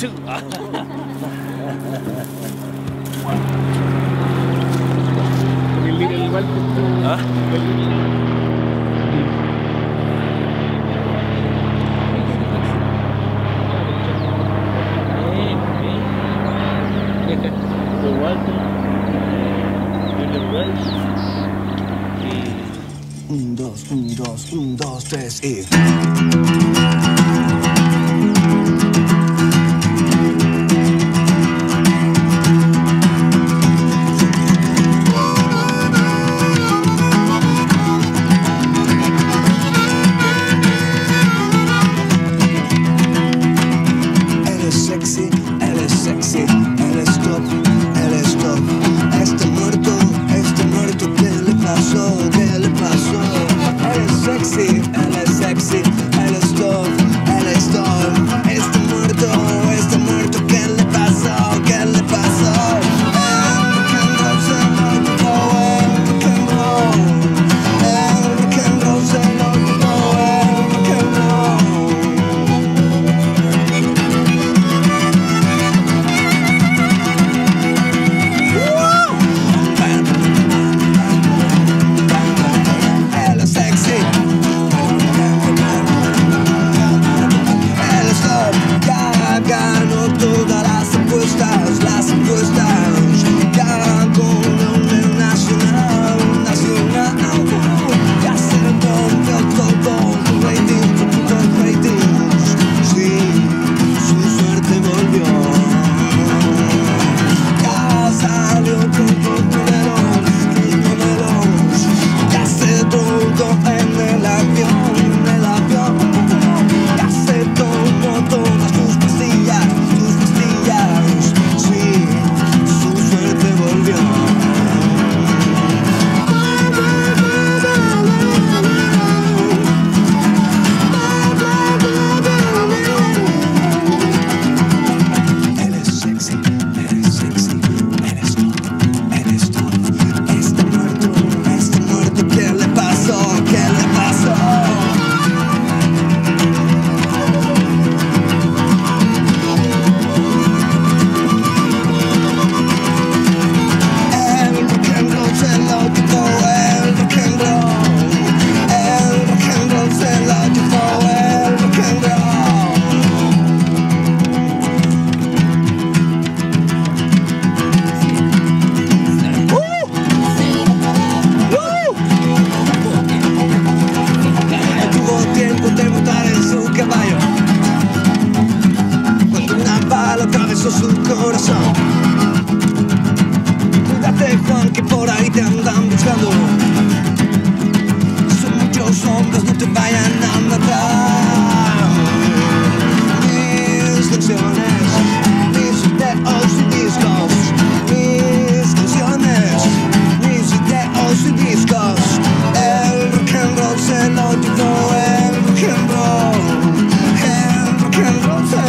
two. un, dos, un, dos, tres y... calor. Son muchos hombres, no te vayan a matar. Mis canciones, mis videos y discos. Mis canciones, mis videos y discos. El rock and roll se lo llevó, el rock and roll. El rock and roll se